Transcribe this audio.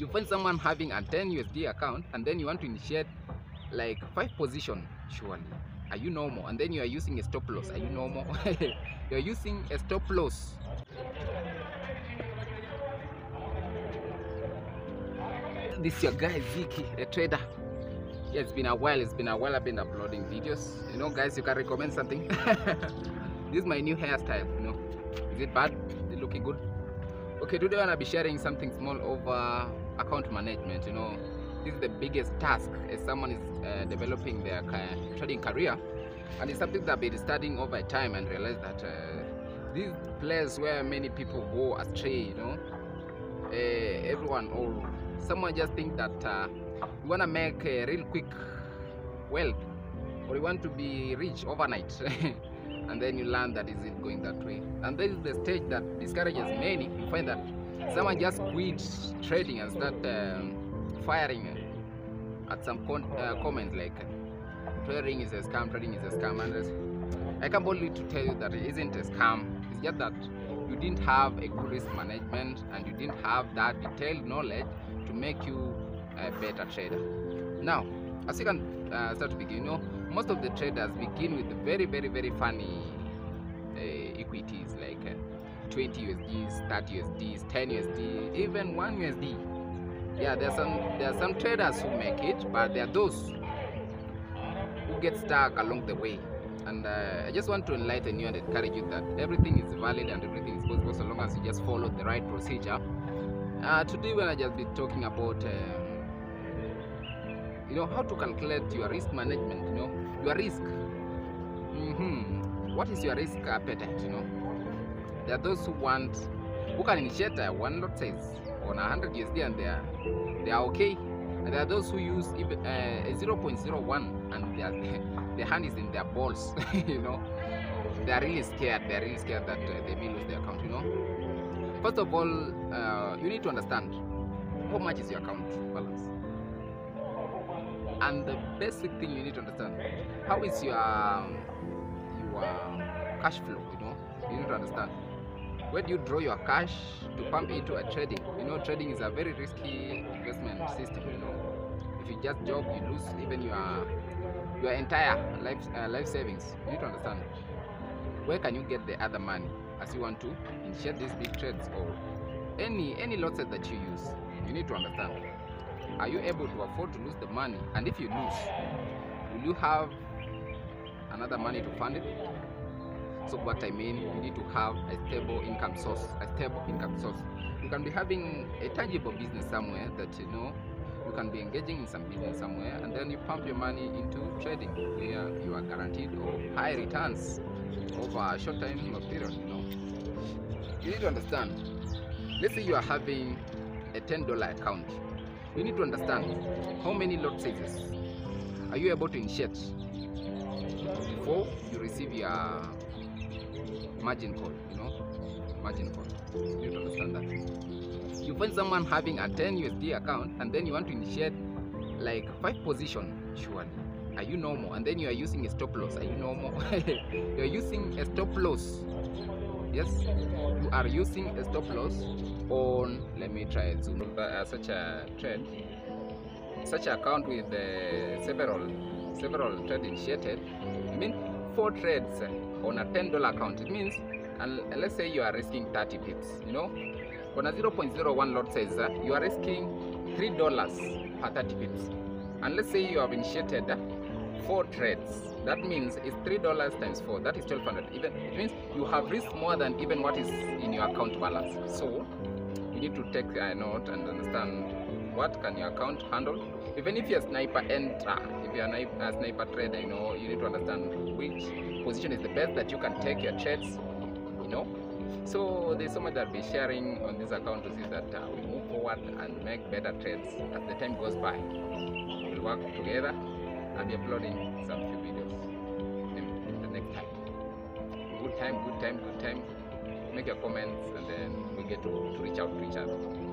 you find someone having a 10 USD account and then you want to initiate like five position surely. Are you normal and then you are using a stop loss. Are you normal you're using a stop loss. This is your guy Ziki a trader. Yeah it's been a while it's been a while I've been uploading videos. You know guys you can recommend something. This is my new hairstyle you know. Is it bad? Is it looking good? Okay today i'm gonna be sharing something small over account management you know this is the biggest task as someone is uh, developing their trading career. And it's something that i've been studying over time and realized that uh, these place where many people go astray you know uh, everyone or someone just think that uh, you want to make a real quick wealth or you want to be rich overnight and then you learn that isn't going that way. And this is the stage that discourages many. You find that someone just quit trading and start um, firing at some uh, comments like trading is a scam trading is a scam and i can boldly to tell you that it isn't a scam. It's just that you didn't have a good risk management and you didn't have that detailed knowledge to make you a better trader. Now as you can uh, start to begin you know most of the traders begin with very very very funny uh, equities like uh, 20 USDs, 30 USDs, 10 USD, even 1 USD. Yeah, there's some there are some traders who make it, but there are those who get stuck along the way. And uh, I just want to enlighten you and encourage you that everything is valid and everything is possible so long as you just follow the right procedure. Uh, today, I just be talking about um, you know how to calculate your risk management you know your risk hmm what is your risk appetite you know there are those who want who can initiate a one lot size on 100 usd and they are they are okay. And there are those who use even uh, a 0.01 and their their hand is in their balls you know. They are really scared they are really scared that uh, they may lose their account you know. First of all uh, you need to understand how much is your account balance. And the basic thing you need to understand how is your um, your cash flow you know. You need to understand where do you draw your cash to pump into a trading? You know trading is a very risky investment system you know. If you just job you lose even your your entire life uh, life savings. You need to understand where can you get the other money? As you want to initiate these big trades or any any lot size that you use. You need to understand are you able to afford to lose the money? And if you lose will you have another money to fund it so what i mean you need to have a stable income source a stable income source. You can be having a tangible business somewhere that you know you can be engaging in some business somewhere and then you pump your money into trading where you are guaranteed or high returns over a short time period you know. You need to understand let's say you are having a $10 account. You need to understand how many lot sizes are you able to initiate before you receive your margin call you know? Margin call. You to understand that. You find someone having a 10 usd account and then you want to initiate like five position surely. Are you normal? And then you are using a stop loss. Are you normal? You're using a stop loss. Yes? You are using a stop loss on let me try zoom. Uh, such a trade. Such account with uh, several several trade initiated. I mean four trades uh, on a ten dollar account it means and let's say you are risking 30 pips you know? On a 0.01 lot size uh, you are risking three dollars per 30 pips. And let's say you have initiated four trades that means it's three dollars times four that is 1200 even it means you have risked more than even what is in your account balance. So you need to take a note and understand what can your account handle? Even if you're a sniper enter if you're a sniper trader you know you need to understand which position is the best that you can take your trades you know? So there's so much that I'll be sharing on this account to see that uh, we move forward and make better trades as the time goes by. We'll work together I'll be uploading some few videos. In, in the next time. Good time good time good time. Make your comments and then we get to, to reach out to each other